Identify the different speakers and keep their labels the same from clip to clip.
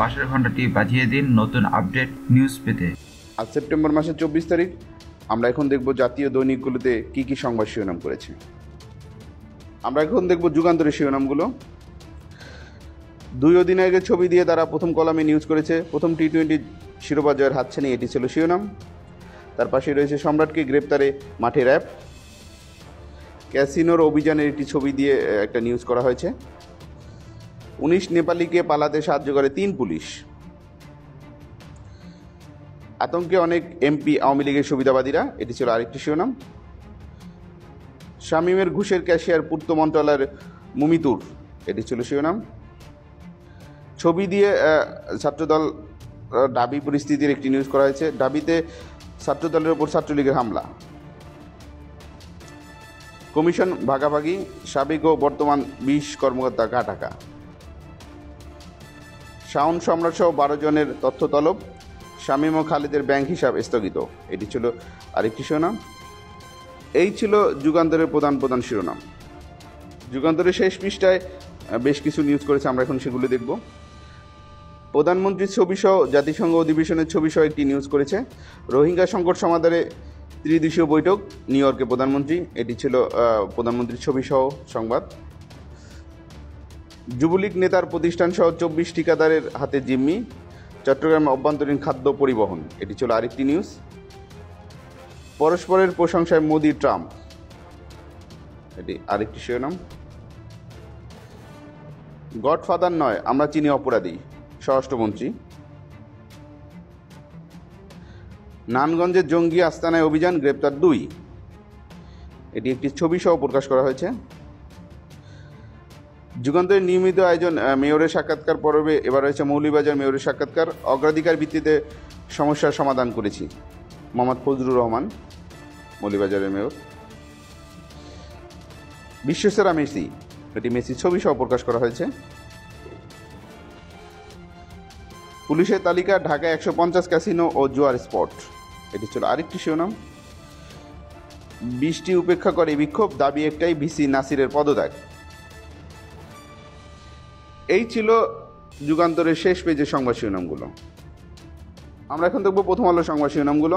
Speaker 1: পাশের ঘন্টাটি বাজিয়ে দিন নতুন আপডেট নিউজ পেতে আজ সেপ্টেম্বর মাসের চব্বিশ তারিখ আমরা এখন দেখব জাতীয় দৈনিকগুলোতে কি কি সংবাদ শিরোনাম করেছে আমরা এখন দেখব যুগান্তরের শিরোনামগুলো দুই অধিনায়কের ছবি দিয়ে তারা প্রথম কলামে নিউজ করেছে প্রথম টি টোয়েন্টি শিরোপা জয়ের হাতছানি এটি ছিল শিরোনাম তার পাশে রয়েছে সম্রাটকে গ্রেপ্তারে মাঠে র্যাপ ক্যাসিনোর অভিযানের একটি ছবি দিয়ে একটা নিউজ করা হয়েছে উনিশ নেপালিকে পালাতে সাহায্য করে তিন পুলিশ আতঙ্কে অনেক এমপি আওয়ামী লীগের সুবিধাবাদীরা এটি ছিল আরেকটি শিরোনাম শামীমের ঘুষের ক্যাশিয়ার পূর্ত মন্ত্রণালয়ের মুমিতুর এটি ছিল শিরোনাম ছবি দিয়ে ছাত্রদল ডাবি পরিস্থিতির একটি নিউজ করা হয়েছে ডাবিতে ছাত্রদলের ওপর ছাত্রলীগের হামলা কমিশন ভাগাভাগি সাবেক ও বর্তমান বিশ কর্মকর্তা গা ঢাকা শাওন সম্রাটসহ বারো জনের তথ্য তলব শামীম ও খালিদের ব্যাংক হিসাব স্থগিত এটি ছিল আরেকটি শিরোনাম এই ছিল যুগান্তরের প্রধান প্রধান শিরোনাম যুগান্তরের শেষ পৃষ্ঠায় বেশ কিছু নিউজ করেছে আমরা এখন সেগুলো দেখব প্রধানমন্ত্রীর ছবিসহ জাতিসংঘ অধিবেশনের ছবি সহ একটি নিউজ করেছে রোহিঙ্গা সংকট সমাধানে ত্রিদেশীয় বৈঠক নিউ ইয়র্কে প্রধানমন্ত্রী এটি ছিল প্রধানমন্ত্রীর ছবিসহ সংবাদ যুবলীগ নেতার প্রতিষ্ঠানসহ চব্বিশ ঠিকাদারের হাতে জিম্মি চট্টগ্রামে অভ্যন্তরীণ খাদ্য পরিবহন এটি ছিল আরেকটি নিউজ পরস্পরের প্রশংসায় মোদি ট্রাম্প এটি আরেকটি শিরোনাম গডফাদার নয় আমরা চিনি অপরাধী স্বরাষ্ট্রমন্ত্রী নানগঞ্জের জঙ্গি আস্তানায় অভিযান গ্রেপ্তার দুই এটি একটি ছবি সহ প্রকাশ করা হয়েছে যুগান্তরের নিয়মিত আয়োজন মেয়রের সাক্ষাৎকার পর্বে এবার রয়েছে মৌলিবাজার মেয়রের সাক্ষাৎকার অগ্রাধিকার ভিত্তিতে সমস্যার সমাধান করেছি মোহাম্মদ ফজলুর রহমান মৌলিবাজারের মেয়র বিশ্বসেরা মেসি এটি মেসির ছবি সহ প্রকাশ করা হয়েছে পুলিশের তালিকা ঢাকায় একশো পঞ্চাশ ক্যাসিনো ও জুয়ার স্পট এটি ছিল আরেকটি শিরোনাম বৃষ্টি উপেক্ষা করে বিক্ষোভ দাবি একটাই ভিসি নাসিরের পদত্যাগ এই ছিল যুগান্তরের শেষ পেজের সংবাদ শিরোনামগুলো আমরা এখন দেখব প্রথম আলো সংবাদ শিরোনামগুলো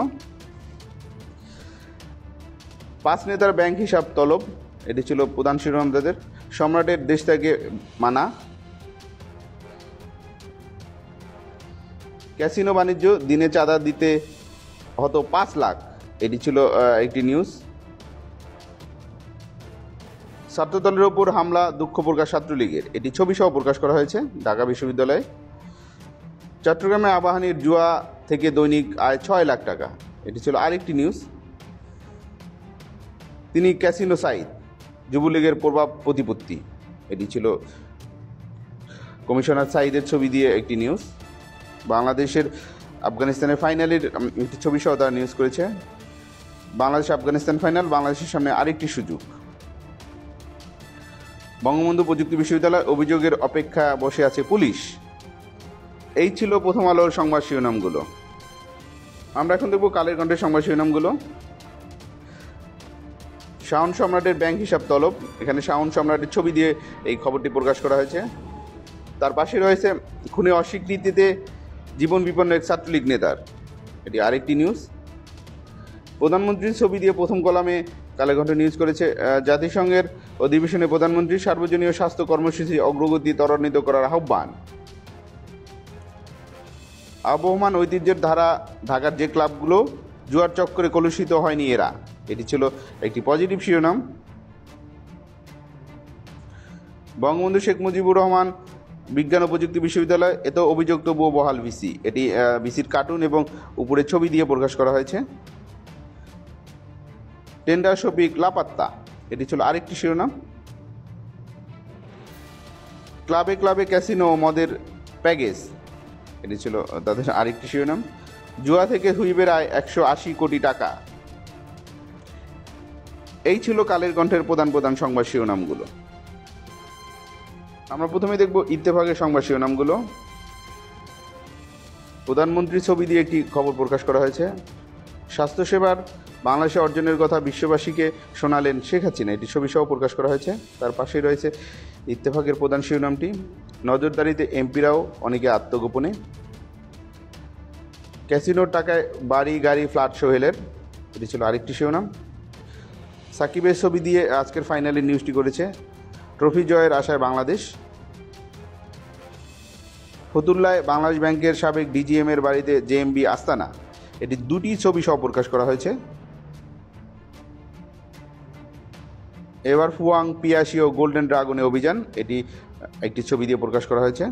Speaker 1: পাঁচ নেতার ব্যাংক হিসাব তলব এটি ছিল প্রধান শিরোনাম তাদের সম্রাটের দেশ থেকে মানা ক্যাসিনো বাণিজ্য দিনে চাঁদা দিতে হতো পাঁচ লাখ এটি ছিল একটি নিউজ ছাত্রদলের ওপর হামলা দুঃখ প্রকাশ ছাত্রলীগের এটি ছবিসহ প্রকাশ করা হয়েছে ঢাকা বিশ্ববিদ্যালয়ে চট্টগ্রামে আবাহনীর জুয়া থেকে দৈনিক আয় ছয় লাখ টাকা এটি ছিল আরেকটি নিউজ তিনি ক্যাসিনো সাইদ যুবলীগের প্রভাব প্রতিপত্তি এটি ছিল কমিশনার সাইদের ছবি দিয়ে একটি নিউজ বাংলাদেশের আফগানিস্তানের ফাইনালের একটি ছবি সহ তারা নিউজ করেছে বাংলাদেশ আফগানিস্তান ফাইনাল বাংলাদেশের সামনে আরেকটি সুযোগ বঙ্গবন্ধু প্রযুক্তি বিশ্ববিদ্যালয় অভিযোগের অপেক্ষা বসে আছে পুলিশ এই ছিল প্রথম আলোর সংবাদ শিরোনামগুলো আমরা এখন দেখব কালের কণ্ঠের সংবাদ শিরোনামগুলো শাওন সম্রাটের ব্যাংক হিসাব তলব এখানে শাওন সম্রাটের ছবি দিয়ে এই খবরটি প্রকাশ করা হয়েছে তার পাশে রয়েছে খুনে অস্বীকৃতিতে জীবন বিপন্ন এক ছাত্রলীগ নেতার এটি আরেকটি নিউজ প্রধানমন্ত্রীর ছবি দিয়ে প্রথম কলামে কালেকণ্ঠ নিউজ করেছে জাতিসংঘের অধিবেশনে প্রধানমন্ত্রী সার্বজনীয় স্বাস্থ্য কর্মসূচি অগ্রগতি ত্বরান্বিত করার আহ্বান আবহমান ঐতিহ্যের ধারা ঢাকার যে ক্লাবগুলো জুয়ার চক্করে কলুষিত হয়নি এরা এটি ছিল একটি পজিটিভ শিরোনাম বঙ্গবন্ধু শেখ মুজিবুর রহমান বিজ্ঞান ও প্রযুক্তি বিশ্ববিদ্যালয় এত অভিযোগ তবুও বহাল ভিসি এটি ভিসির কার্টুন এবং উপরে ছবি দিয়ে প্রকাশ করা হয়েছে টেন্ডার শফিক লাপাত্তা এটি ছিল আরেকটি শিরোনাম ক্লাবে ক্লাবে ক্যাসিনো মদের প্যাগেজ এটি ছিল তাদের আরেকটি শিরোনাম জুয়া থেকে হুই বেড়ায় একশো আশি কোটি টাকা এই ছিল কালের কণ্ঠের প্রধান প্রধান সংবাদ শিরোনামগুলো আমরা প্রথমে দেখব ইত্তেফাকের সংবাদ শিরোনামগুলো প্রধানমন্ত্রী ছবি দিয়ে একটি খবর প্রকাশ করা হয়েছে স্বাস্থ্যসেবার বাংলাদেশে অর্জনের কথা বিশ্ববাসীকে শোনালেন শেখ হাসিনা এটি ছবিসহ প্রকাশ করা হয়েছে তার পাশেই রয়েছে ইত্তেফাকের প্রধান শিরোনামটি নজরদারিতে এমপিরাও অনেকে আত্মগোপনে ক্যাসিনোর টাকায় বাড়ি গাড়ি ফ্ল্যাট সোহেলের এটি ছিল আরেকটি শিরোনাম সাকিবের ছবি দিয়ে আজকের ফাইনালে নিউজটি করেছে ট্রফি জয়ের আশায় বাংলাদেশ ফতুল্লায় বাংলাদেশ ব্যাংকের সাবেক ডিজিএমের বাড়িতে জেএমবি আস্তানা এটি দুটি ছবি সহ প্রকাশ করা হয়েছে এবার ফুয়াং পিয়াশি ও গোল্ডেন ড্রাগনে অভিযান এটি একটি ছবি দিয়ে প্রকাশ করা হয়েছে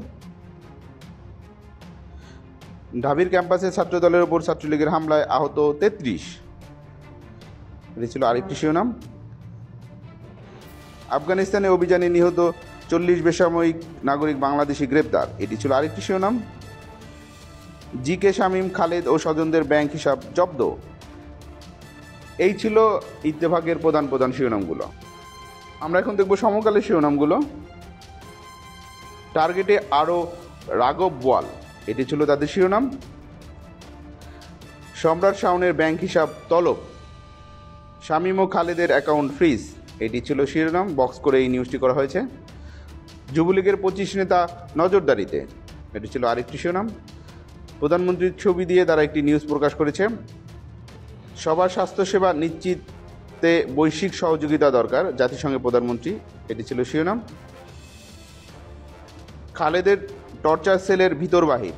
Speaker 1: ঢাবির ক্যাম্পাসে দলের ওপর ছাত্রলীগের হামলায় আহত তেত্রিশ এটি ছিল আরেকটি শিরোনাম আফগানিস্তানে অভিযানে নিহত চল্লিশ বেসামরিক নাগরিক বাংলাদেশি গ্রেপ্তার এটি ছিল আরেকটি শিরোনাম জি কে শামীম খালেদ ও স্বজনদের ব্যাংক হিসাব জব্দ এই ছিল ইত্তেফাকের প্রধান প্রধান শিরোনামগুলো আমরা এখন দেখব সমকালের শিরোনামগুলো টার্গেটে আরও রাঘব বোয়াল এটি ছিল তাদের শিরোনাম সম্রাট শাওনের ব্যাংক হিসাব তলব শামীম ও খালেদের অ্যাকাউন্ট ফ্রিজ এটি ছিল শিরোনাম বক্স করে এই নিউজটি করা হয়েছে যুবলীগের পঁচিশ নেতা নজরদারিতে এটি ছিল আরেকটি শিরোনাম প্রধানমন্ত্রীর ছবি দিয়ে তারা একটি নিউজ প্রকাশ করেছে সবার স্বাস্থ্যসেবা নিশ্চিত ক্ষেত্রে বৈশ্বিক সহযোগিতা দরকার জাতিসংঘের প্রধানমন্ত্রী এটি ছিল শিরোনাম খালেদের টর্চার সেলের ভিতরবাহী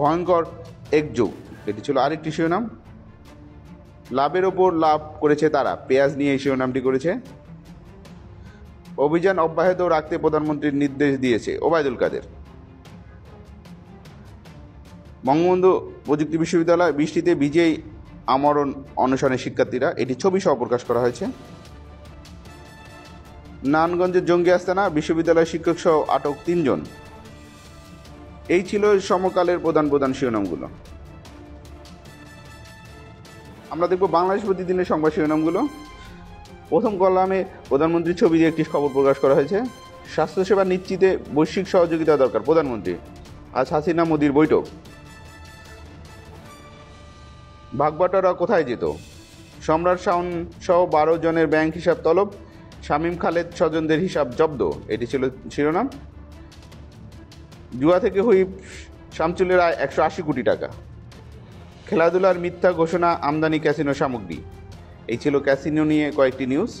Speaker 1: ভয়ঙ্কর একযোগ এটি ছিল আরেকটি শিরোনাম লাভের ওপর লাভ করেছে তারা পেঁয়াজ নিয়ে এই শিরোনামটি করেছে অভিযান অব্যাহত রাখতে প্রধানমন্ত্রীর নির্দেশ দিয়েছে ওবায়দুল কাদের বঙ্গবন্ধু প্রযুক্তি বিশ্ববিদ্যালয় বৃষ্টিতে ভিজেই আমরণ অনশনের শিক্ষার্থীরা এটি ছবি সহ প্রকাশ করা হয়েছে নানগঞ্জের জঙ্গি আস্তানা বিশ্ববিদ্যালয়ের শিক্ষক সহ আটক তিনজন এই ছিল সমকালের প্রধান প্রধান শিরোনামগুলো আমরা দেখব বাংলাদেশ প্রতিদিনের সংবাদ শিরোনামগুলো প্রথম কলামে প্রধানমন্ত্রীর ছবি দিয়ে একটি খবর প্রকাশ করা হয়েছে স্বাস্থ্যসেবা নিশ্চিতে বৈশ্বিক সহযোগিতা দরকার প্রধানমন্ত্রী আজ হাসিনা মোদির বৈঠক ভাগবাটারা কোথায় যেত সম্রাট শাওন সহ বারো জনের ব্যাংক হিসাব তলব শামীম খালেদ স্বজনদের হিসাব জব্দ এটি ছিল শিরোনাম জুয়া থেকে হুইপ শামচুলের আয় একশো আশি কোটি টাকা খেলাধুলার মিথ্যা ঘোষণা আমদানি ক্যাসিনো সামগ্রী এই ছিল ক্যাসিনো নিয়ে কয়েকটি নিউজ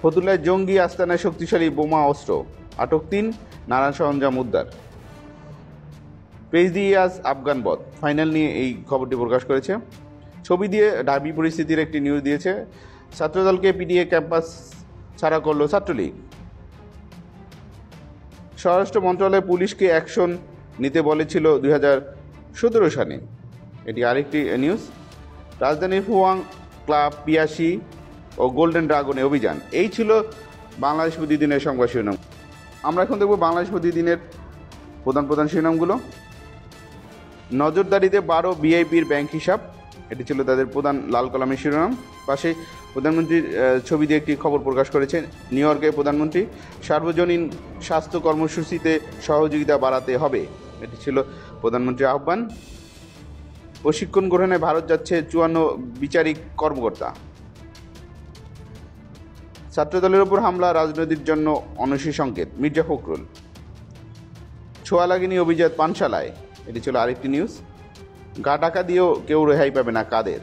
Speaker 1: ফতুল্লায় জঙ্গি আস্তানায় শক্তিশালী বোমা অস্ত্র আটক তিন নারায়ণ সরঞ্জাম উদ্ধার পেজদিয়াস আফগান বধ ফাইনাল নিয়ে এই খবরটি প্রকাশ করেছে ছবি দিয়ে ঢাবি পরিস্থিতির একটি নিউজ দিয়েছে ছাত্রদলকে পিডিএ ক্যাম্পাস ছাড়া করল ছাত্রলীগ স্বরাষ্ট্র মন্ত্রণালয় পুলিশকে অ্যাকশন নিতে বলেছিল দুই সালে এটি আরেকটি নিউজ রাজধানীর ফুয়াং ক্লাব পিয়াসি ও গোল্ডেন ড্রাগনে অভিযান এই ছিল বাংলাদেশ প্রতিদিনের সংবাদ শিরোনাম আমরা এখন দেখব বাংলাদেশ প্রতিদিনের প্রধান প্রধান শিরোনামগুলো নজরদারিতে বারো বিআইপির ব্যাংক হিসাব এটি ছিল তাদের প্রধান লাল কলামের শিরোনাম পাশে প্রধানমন্ত্রীর ছবি দিয়ে একটি খবর প্রকাশ করেছেন নিউ ইয়র্কে প্রধানমন্ত্রী সার্বজনীন স্বাস্থ্য কর্মসূচিতে সহযোগিতা বাড়াতে হবে এটি ছিল প্রধানমন্ত্রীর আহ্বান প্রশিক্ষণ গ্রহণে ভারত যাচ্ছে চুয়ান্ন বিচারিক কর্মকর্তা ছাত্রদলের ওপর হামলা রাজনৈতিক জন্য অনসী সংকেত মির্জা ফখরুল ছোয়ালাগিনী অভিজাত পানশালায় এটি ছিল আরেকটি নিউজ গা টাকা দিয়েও কেউ রেহাই পাবে না কাদের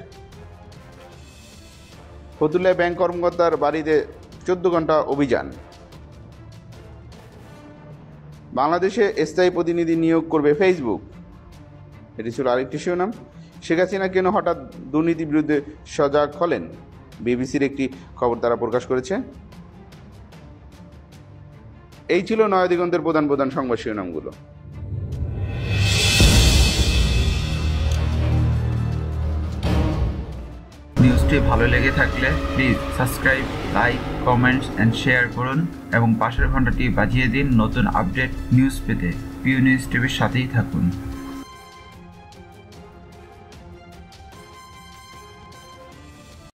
Speaker 1: ফতুল্লায় ব্যাংক কর্মকর্তার বাড়িতে চোদ্দ ঘন্টা অভিযান বাংলাদেশে স্থায়ী প্রতিনিধি নিয়োগ করবে ফেসবুক এটি ছিল আরেকটি শিরোনাম শেখ হাসিনা কেন হঠাৎ দুর্নীতির বিরুদ্ধে সজাগ হলেন বিবিসির একটি খবর তারা প্রকাশ করেছে এই ছিল নয়াদিগন্তের দিগন্তের প্রধান প্রধান সংবাদ শিরোনামগুলো নিউজটি ভালো লেগে থাকলে please subscribe like comments and share করুন এবং পাশের ঘন্টাটি বাজিয়ে দিন নতুন আপডেট নিউজ পেতে পিউ নিউজ টিভির সাথেই থাকুন